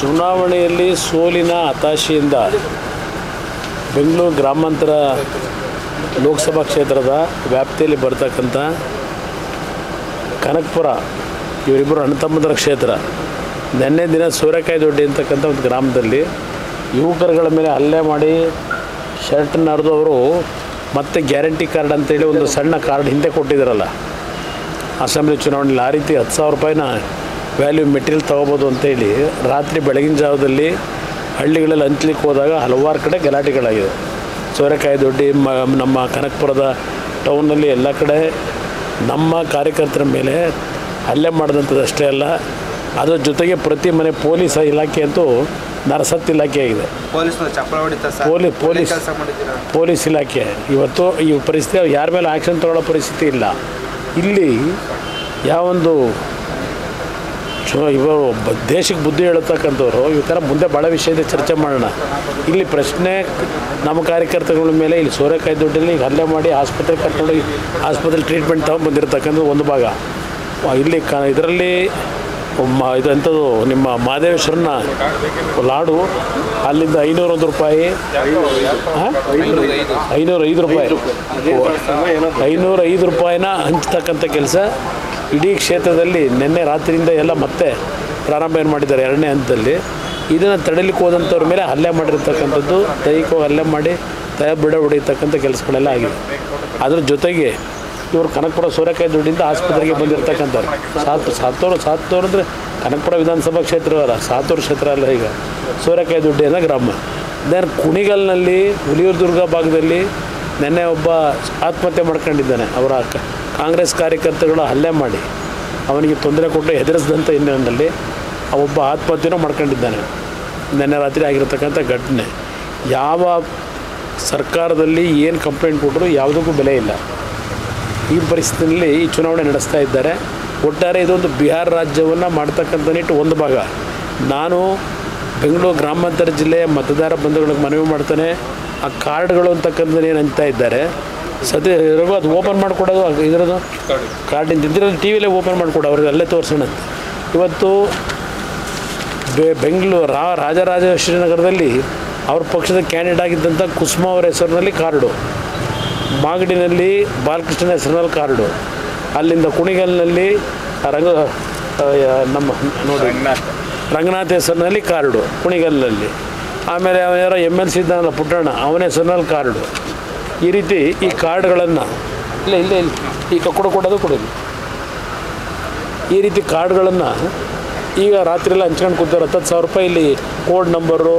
ಚುನಾವಣೆಯಲ್ಲಿ ಸೋಲಿನ ಹತಾಶೆಯಿಂದ ಬೆಂಗಳೂರು ಗ್ರಾಮಾಂತರ ಲೋಕಸಭಾ ಕ್ಷೇತ್ರದ ವ್ಯಾಪ್ತಿಯಲ್ಲಿ ಬರ್ತಕ್ಕಂಥ ಕನಕಪುರ, ಇವರಿಬ್ಬರು ಅಣ್ಣತಮ್ಮದರ ಕ್ಷೇತ್ರ, ನಿನ್ನೆ ದಿನ ಸೂರ್ಯಕಾಯಿ ದೊಡ್ಡಿ ಅಂತಕ್ಕಂಥ ಒಂದು ಗ್ರಾಮದಲ್ಲಿ ಯುವಕರುಗಳ ಮೇಲೆ ಹಲ್ಲೆ ಮಾಡಿ ಶರ್ಟನ್ನು ಹರಿದು ಅವರು ಮತ್ತೆ ಗ್ಯಾರಂಟಿ ಕಾರ್ಡ್ ಅಂತೇಳಿ ಒಂದು ಸಣ್ಣ ಕಾರ್ಡ್ ಹಿಂದೆ ಕೊಟ್ಟಿದ್ದಾರಲ್ಲ. ಅಸೆಂಬ್ಲಿ ಚುನಾವಣೆಯಲ್ಲಿ ಆ ರೀತಿ ಹತ್ತು ಸಾವಿರ ರೂಪಾಯಿನ ವ್ಯಾಲ್ಯೂ ಮೆಟೀರಿಯಲ್ ತೊಗೋಬೋದು ಅಂತೇಳಿ ರಾತ್ರಿ ಬೆಳಗಿನ ಜಾವದಲ್ಲಿ ಹಳ್ಳಿಗಳಲ್ಲಿ ಹಂಚ್ಲಿಕ್ಕೆ ಹೋದಾಗ ಹಲವಾರು ಕಡೆ ಗಲಾಟೆಗಳಾಗಿದೆ. ಸೋರೆಕಾಯಿ ದೊಡ್ಡಿ ಮ ನಮ್ಮ ಕನಕಪುರದ ಟೌನಲ್ಲಿ ಎಲ್ಲ ಕಡೆ ನಮ್ಮ ಕಾರ್ಯಕರ್ತರ ಮೇಲೆ ಹಲ್ಲೆ ಮಾಡಿದಂಥದ್ದು ಅಷ್ಟೇ ಅಲ್ಲ ಅದರ ಜೊತೆಗೆ ಪ್ರತಿ ಮನೆ ಪೊಲೀಸ್ ಇಲಾಖೆ ಅಂತೂ ನರಸತ್ ಇಲಾಖೆ ಆಗಿದೆ. ಪೊಲೀಸ್ ಪೊಲೀಸ್ ಪೊಲೀಸ್ ಇಲಾಖೆ. ಇವತ್ತು ಈ ಪರಿಸ್ಥಿತಿ ಯಾರ ಮೇಲೆ ಆ್ಯಕ್ಷನ್ ತಗೊಳ್ಳೋ ಪರಿಸ್ಥಿತಿ ಇಲ್ಲ. ಇಲ್ಲಿ ಯಾವೊಂದು ಇವರು ದೇಶಕ್ಕೆ ಬುದ್ಧಿ ಹೇಳತಕ್ಕಂಥವ್ರು. ಈ ಥರ ಮುಂದೆ ಭಾಳ ವಿಷಯದ ಚರ್ಚೆ ಮಾಡೋಣ. ಇಲ್ಲಿ ಪ್ರಶ್ನೆ ನಮ್ಮ ಕಾರ್ಯಕರ್ತಗಳ ಮೇಲೆ ಇಲ್ಲಿ ಸೋರೆಕಾಯಿ ದುಡ್ಡಲ್ಲಿ ಹಲ್ಲೆ ಮಾಡಿ ಆಸ್ಪತ್ರೆ ಕರ್ಕೊಂಡೋಗಿ ಆಸ್ಪತ್ರೆ ಟ್ರೀಟ್ಮೆಂಟ್ ತಗೊಂಡ್ಬಂದಿರತಕ್ಕಂಥದ್ದು ಒಂದು ಭಾಗ. ಇಲ್ಲಿ ಕ ಇದರಲ್ಲಿ ಮ ಇದಂಥದ್ದು ನಿಮ್ಮ ಮಹದೇವೇಶ್ವರನ ಲಾಡು ಅಲ್ಲಿಂದ ಐನೂರೊಂದು ರೂಪಾಯಿ. ಐನೂರೈದು ಐನೂರ ಐದು ರೂಪಾಯಿ. ಐನೂರೈದು ರೂಪಾಯಿನ ಹಂಚ್ತಕ್ಕಂಥ ಕೆಲಸ. ಇಡೀ ಕ್ಷೇತ್ರದಲ್ಲಿ ನಿನ್ನೆ ರಾತ್ರಿಯಿಂದ ಎಲ್ಲ ಮತ್ತೆ ಪ್ರಾರಂಭ ಏನು ಮಾಡಿದ್ದಾರೆ? ಎರಡನೇ ಹಂತದಲ್ಲಿ. ಇದನ್ನು ತಡಲಿಕ್ಕೆ ಹೋದಂಥವ್ರ ಮೇಲೆ ಹಲ್ಲೆ ಮಾಡಿರ್ತಕ್ಕಂಥದ್ದು, ದೈಹಿಕವಾಗಿ ಹಲ್ಲೆ ಮಾಡಿ ತಯ ಬಿಡ ಹೊಡೆಯತಕ್ಕಂಥ ಕೆಲಸಗಳೆಲ್ಲ ಆಗಿದೆ. ಅದ್ರ ಜೊತೆಗೆ ಇವರು ಕನಕಪುರ ಸೂರ್ಯಕಾಯಿ ದುಡ್ಡಿಂದ ಆಸ್ಪತ್ರೆಗೆ ಬಂದಿರತಕ್ಕಂಥವ್ರು. ಸಾತ್, ಸಾತ್ತೋರು ಸಾತ್ತೋರು ಅಂದರೆ ಕನಕಪುರ ವಿಧಾನಸಭಾ ಕ್ಷೇತ್ರವಲ್ಲ ಸಾತ್ತೂರು ಕ್ಷೇತ್ರ ಅಲ್ಲ ಈಗ. ಸೂರ್ಯಕಾಯಿ ದುಡ್ಡಿ ಅಂದರೆ ಗ್ರಾಮ. ದೆನ್ ಕುಣಿಗಲ್ನಲ್ಲಿ ಹುಲಿಯೂರು ದುರ್ಗ ಭಾಗದಲ್ಲಿ ನಿನ್ನೆ ಒಬ್ಬ ಆತ್ಮಹತ್ಯೆ ಮಾಡ್ಕೊಂಡಿದ್ದಾನೆ ಅವರ ಕಾಂಗ್ರೆಸ್ ಕಾರ್ಯಕರ್ತರುಗಳು ಹಲ್ಲೆ ಮಾಡಿ ಅವನಿಗೆ ತೊಂದರೆ ಕೊಟ್ಟು ಹೆದರಿಸಿದಂಥ ಹಿನ್ನೆಲೆಯಲ್ಲಿ ಒಬ್ಬ ಆತ್ಮಹತ್ಯೆನೂ ಮಾಡ್ಕೊಂಡಿದ್ದಾನೆ. ನಿನ್ನೆ ರಾತ್ರಿ ಆಗಿರತಕ್ಕಂಥ ಘಟನೆ. ಯಾವ ಸರ್ಕಾರದಲ್ಲಿ ಏನು ಕಂಪ್ಲೇಂಟ್ ಕೊಟ್ಟರು ಯಾವುದಕ್ಕೂ ಬೆಲೆ ಇಲ್ಲ. ಈ ಪರಿಸ್ಥಿತಿಯಲ್ಲಿ ಈ ಚುನಾವಣೆ ನಡೆಸ್ತಾ ಇದ್ದಾರೆ. ಒಟ್ಟಾರೆ ಇದೊಂದು ಬಿಹಾರ ರಾಜ್ಯವನ್ನು ಮಾಡ್ತಕ್ಕಂಥ ನಿಟ್ಟು ಒಂದು ಭಾಗ. ನಾನು ಬೆಂಗಳೂರು ಗ್ರಾಮಾಂತರ ಜಿಲ್ಲೆಯ ಮತದಾರ ಬಂಧುಗಳಿಗೆ ಮನವಿ ಮಾಡ್ತಾನೆ. ಆ ಕಾರ್ಡ್ಗಳು ಅಂತಕ್ಕಂಥದ್ದು ಏನು ಇದ್ದಾರೆ. ಸದ್ಯ ಇರೋ ಅದು ಓಪನ್ ಮಾಡಿಕೊಡೋದು ಇದರದು ಕಾರ್ಡಿಂದ ಇದ್ರದ್ದು ಟಿ ವಿಲೇ ಓಪನ್ ಮಾಡಿಕೊಡು, ಅವ್ರಿಗೆ ಅಲ್ಲೇ ತೋರಿಸೋಣ. ಇವತ್ತು ಬೆಂಗಳೂರು, ರಾ ರಾಜರಾಜೇಶ್ವರಿ ನಗರದಲ್ಲಿ ಅವ್ರ ಪಕ್ಷದ ಕ್ಯಾಂಡಿಡೇಟ್ ಆಗಿದ್ದಂಥ ಕುಸುಮ ಅವರ ಹೆಸರಿನಲ್ಲಿ ಕಾರ್ಡು. ಮಾಗಡಿನಲ್ಲಿ ಬಾಲಕೃಷ್ಣನ ಹೆಸರಿನಲ್ಲಿ ಕಾರ್ಡು. ಅಲ್ಲಿಂದ ಕುಣಿಗಲ್ನಲ್ಲಿ ರಂಗ ನಮ್ಮ, ನೋಡಿ. ರಂಗನಾಥ್ ಹೆಸರಿನಲ್ಲಿ ಕಾರ್ಡು ಕುಣಿಗಲ್ನಲ್ಲಿ. ಆಮೇಲೆ ಅವನ ಎಂ ಎಲ್ ಸಿ ಇದ್ದಾನಲ್ಲ ಪುಟ್ಟಣ್ಣ, ಅವನ ಹೆಸರಿನಲ್ಲಿ ಕಾರ್ಡು. ಈ ರೀತಿ ಈ ಕಾರ್ಡ್ಗಳನ್ನು ಇಲ್ಲ ಇಲ್ಲ ಇಲ್ಲ. ಈಗ ಕೊಡು ಕೊಡೋದು ಕೊಡೋದು. ಈ ರೀತಿ ಕಾರ್ಡ್ಗಳನ್ನು ಈಗ ರಾತ್ರಿ ಎಲ್ಲ ಹಂಚ್ಕೊಂಡು ಕೂತಾರೆ ಹತ್ತು ಸಾವಿರ ರೂಪಾಯಿ ಇಲ್ಲಿ ಕೋಡ್ ನಂಬರು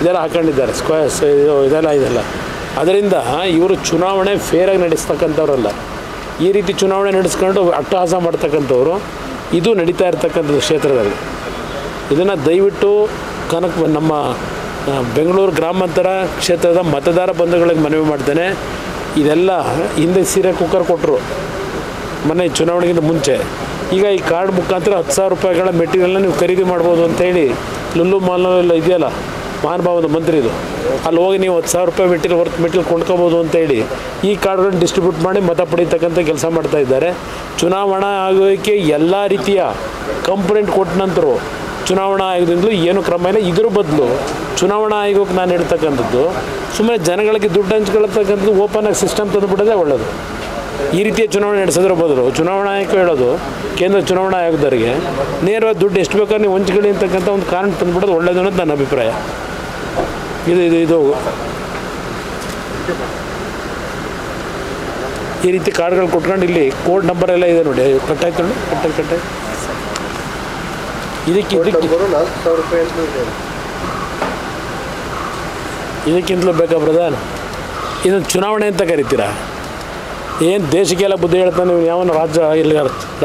ಇದೆಲ್ಲ ಹಾಕೊಂಡಿದ್ದಾರೆ ಸ್ಕ್ವೇರ್ಸ್ ಇದು ಇದೆಲ್ಲ ಇದೆಲ್ಲ. ಅದರಿಂದ ಇವರು ಚುನಾವಣೆ ಫೇರಾಗಿ ನಡೆಸ್ತಕ್ಕಂಥವ್ರಲ್ಲ. ಈ ರೀತಿ ಚುನಾವಣೆ ನಡೆಸ್ಕೊಂಡು ಅಟ್ಟಹಾಸ ಮಾಡ್ತಕ್ಕಂಥವ್ರು ಇದು ನಡೀತಾ ಇರ್ತಕ್ಕಂಥದ್ದು ಕ್ಷೇತ್ರದಲ್ಲಿ. ಇದನ್ನು ದಯವಿಟ್ಟು ಕನಕ ನಮ್ಮ ಬೆಂಗಳೂರು ಗ್ರಾಮಾಂತರ ಕ್ಷೇತ್ರದ ಮತದಾರ ಬಂಧುಗಳಿಗೆ ಮನವಿ ಮಾಡ್ತೇನೆ. ಇದೆಲ್ಲ ಹಿಂದೆ ಸೀರೆ ಕುಕ್ಕರ್ ಕೊಟ್ಟರು ಮೊನ್ನೆ ಚುನಾವಣೆಗಿಂತ ಮುಂಚೆ. ಈಗ ಈ ಕಾರ್ಡ್ ಮುಖಾಂತರ ಹತ್ತು ಸಾವಿರ ರೂಪಾಯಿಗಳ ಮೆಟೀರಿಯಲ್ನ ನೀವು ಖರೀದಿ ಮಾಡ್ಬೋದು ಅಂತೇಳಿ ಲುಲ್ಲು ಮಾಲ್ನಲ್ಲೆಲ್ಲ ಇದೆಯಲ್ಲ, ಮಹಾನುಭಾವದ ಮಂತ್ರಿದು ಅಲ್ಲಿ ಹೋಗಿ ನೀವು ಹತ್ತು ಸಾವಿರ ರೂಪಾಯಿ ಮೆಟೀರಿಯಲ್ ವರ್ತ್ ಮೆಟೀರಿಯಲ್ ಕೊಂಡ್ಕೋಬೋದು ಅಂತೇಳಿ ಈ ಕಾರ್ಡ್ಗಳನ್ನು ಡಿಸ್ಟ್ರಿಬ್ಯೂಟ್ ಮಾಡಿ ಮತ ಪಡೀತಕ್ಕಂಥ ಕೆಲಸ ಮಾಡ್ತಾ ಇದ್ದಾರೆ. ಚುನಾವಣಾ ಆಯೋಗಕ್ಕೆ ಎಲ್ಲ ರೀತಿಯ ಕಂಪ್ಲೇಂಟ್ ಕೊಟ್ಟ ನಂತರ ಚುನಾವಣಾ ಆಯೋಗದಿಂದಲೂ ಏನು ಕ್ರಮ ಇಲ್ಲ. ಇದ್ರ ಬದಲು ಚುನಾವಣಾ ಆಯೋಗಕ್ಕೆ ನಾನು ಹೇಳ್ತಕ್ಕಂಥದ್ದು ಸುಮ್ಮನೆ ಜನಗಳಿಗೆ ದುಡ್ಡು ಹಂಚ್ಕೊಳ್ತಕ್ಕಂಥದ್ದು ಓಪನ್ ಆಗಿ ಸಿಸ್ಟಮ್ ತಂದುಬಿಡೋದೇ ಒಳ್ಳೆಯದು ಈ ರೀತಿಯ ಚುನಾವಣೆ ನಡೆಸೋದ್ರ ಬದಲು ಚುನಾವಣಾ ಆಯೋಗ ಹೇಳೋದು, ಕೇಂದ್ರ ಚುನಾವಣಾ ಆಯೋಗದವರಿಗೆ ನೇರವಾಗಿ ದುಡ್ಡು ಎಷ್ಟು ಬೇಕಾದ್ರೆ ನೀವು ಹಂಚ್ಕೊಳ್ಳಿ ಅಂತಕ್ಕಂಥ ಒಂದು ಕಾರಣ ತಂದುಬಿಡೋದು ಒಳ್ಳೆಯದು ಅನ್ನೋದು ನನ್ನ ಅಭಿಪ್ರಾಯ. ಇದು ಇದು ಇದು. ಈ ರೀತಿ ಕಾರ್ಡ್ಗಳು ಕೊಟ್ಕೊಂಡು ಇಲ್ಲಿ ಕೋಡ್ ನಂಬರ್ ಎಲ್ಲ ಇದೆ ನೋಡಿ. ಕಟ್ಟಾಯ್ತು ನೋಡಿ. ಕಟ್ಟಾಯ್ತು ಕಟ್ಟಾಯ್ತು ಇದಕ್ಕೆ ಇದಕ್ಕೆ ನಾಲ್ಕು ಸಾವಿರ ರೂಪಾಯಿ ಅಂತ ಇದೆ ಇದಕ್ಕಿಂತಲೂ ಬೇಕಾ ಪ್ರಧಾನ? ಇದನ್ನು ಚುನಾವಣೆ ಅಂತ ಕರಿತೀರಾ? ಏನು ದೇಶಕ್ಕೆಲ್ಲ ಬುದ್ಧಿ ಹೇಳ್ತಾನೆ ನೀವು ರಾಜ್ಯ ಇಲ್ಲಿ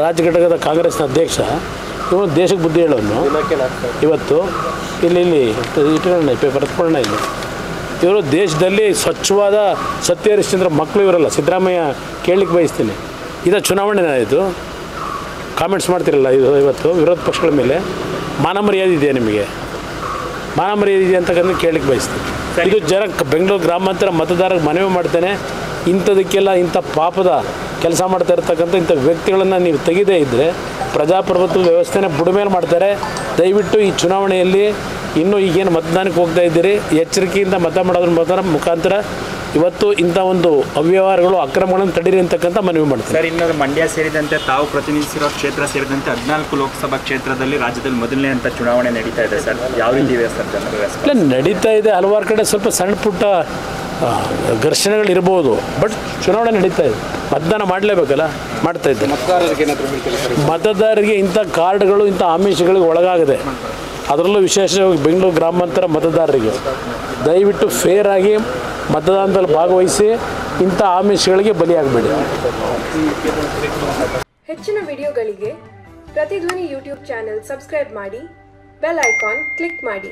ರಾಜ್ಯ ಘಟಕದ ಕಾಂಗ್ರೆಸ್ನ ಅಧ್ಯಕ್ಷ. ಇವನು ದೇಶಕ್ಕೆ ಬುದ್ಧಿ ಹೇಳೋನು. ಇವತ್ತು ಇಲ್ಲಿ ಇಲ್ಲಿ ಇಟ್ಕೊಳ್ಳೋಣ, ಪೇಪರ್ ಇಲ್ಲಿ. ಇವರು ದೇಶದಲ್ಲಿ ಸ್ವಚ್ಛವಾದ ಸತ್ಯ ಹರಿಶ್ಚಂದ್ರ ಮಕ್ಕಳು ಇವರಲ್ಲ, ಸಿದ್ದರಾಮಯ್ಯ ಕೇಳಲಿಕ್ಕೆ ಬಯಸ್ತೀನಿ. ಇದು ಚುನಾವಣೆ ಆಯಿತು ಕಾಮೆಂಟ್ಸ್ ಮಾಡ್ತಿರಲ್ಲ, ಇದು ಇವತ್ತು ವಿರೋಧ ಪಕ್ಷಗಳ ಮೇಲೆ. ಮಾನ ಮರ್ಯಾದೆ ಇದೆಯಾ ನಿಮಗೆ? ಮಾನಮರ್ಯಾದೆ ಇದೆಯಾ ಅಂತಕ್ಕಂಥ ಕೇಳಲಿಕ್ಕೆ ಬಯಸ್ತೀನಿ. ಇದು ಜನ ಬೆಂಗಳೂರು ಗ್ರಾಮಾಂತರ ಮತದಾರರಿಗೆ ಮನವಿ ಮಾಡ್ತೇನೆ. ಇಂಥದಕ್ಕೆಲ್ಲ ಇಂಥ ಪಾಪದ ಕೆಲಸ ಮಾಡ್ತಾ ಇರ್ತಕ್ಕಂಥ ಇಂಥ ವ್ಯಕ್ತಿಗಳನ್ನು ನೀವು ತೆಗೆದೇ ಇದ್ದರೆ ಪ್ರಜಾಪ್ರಭುತ್ವ ವ್ಯವಸ್ಥೆನ ಬುಡಮೇಲೆ ಮಾಡ್ತಾರೆ. ದಯವಿಟ್ಟು ಈ ಚುನಾವಣೆಯಲ್ಲಿ ಇನ್ನೂ ಈಗೇನು ಮತದಾನಕ್ಕೆ ಹೋಗ್ತಾ ಇದ್ದೀರಿ, ಎಚ್ಚರಿಕೆಯಿಂದ ಮತ ಮಾಡೋದ್ರ ಮುಖಾಂತರ ಇವತ್ತು ಇಂಥ ಒಂದು ಅವ್ಯವಹಾರಗಳು ಅಕ್ರಮಗಳನ್ನು ತಡೀರಿ ಅಂತಕ್ಕಂಥ ಮನವಿ ಮಾಡ್ತಾರೆ ಸರ್ ಇನ್ನೊಂದು ಮಂಡ್ಯ ಸೇರಿದಂತೆ ತಾವು ಪ್ರತಿನಿಧಿಸಿರೋ ಕ್ಷೇತ್ರ ಸೇರಿದಂತೆ ಹದಿನಾಲ್ಕು ಲೋಕಸಭಾ ಕ್ಷೇತ್ರದಲ್ಲಿ ರಾಜ್ಯದಲ್ಲಿ ಮೊದಲನೇ ಅಂತ ಚುನಾವಣೆ ನಡೀತಾ ಇದೆ ಸರ್. ಯಾವ ರೀತಿ ಇದೆ ಸರ್ ಜನರ ನಡೀತಾ ಇದೆ. ಹಲವಾರು ಕಡೆ ಸ್ವಲ್ಪ ಸಣ್ಣ ಪುಟ್ಟ ಘರ್ಷಣೆಗಳು ಘರ್ಷಣೆಗಳಿರ್ಬೋದು ಬಟ್ ಚುನಾವಣೆ ನಡೀತಾ ಇದೆ. ಮತದಾನ ಮಾಡಲೇಬೇಕಲ್ಲ? ಮಾಡ್ತಾ ಇದ್ದೆ ಮತದಾರರಿಗೆ ಏನಾದರೂ ಹೇಳ್ತೀರಾ ಮತದಾರರಿಗೆ ಇಂಥ ಕಾರ್ಡ್ಗಳು ಇಂಥ ಆಮಿಷಗಳಿಗೆ ಒಳಗಾಗದೆ. ಅದರಲ್ಲೂ ವಿಶೇಷವಾಗಿ ಬೆಂಗಳೂರು ಗ್ರಾಮಾಂತರ ಮತದಾರರಿಗೆ. ದಯವಿಟ್ಟು ಫೇರ್ ಆಗಿ ಮತದಾನದಲ್ಲಿ ಭಾಗವಹಿಸಿ ಇಂಥ ಆಮಿಷಗಳಿಗೆ ಬಲಿಯಾಗಬೇಡಿ. ಹೆಚ್ಚಿನ ವಿಡಿಯೋಗಳಿಗೆ ಪ್ರತಿಧ್ವನಿ ಯೂಟ್ಯೂಬ್ ಚಾನೆಲ್ ಸಬ್ಸ್ಕ್ರೈಬ್ ಮಾಡಿ, ಬೆಲ್ ಐಕಾನ್ ಕ್ಲಿಕ್ ಮಾಡಿ.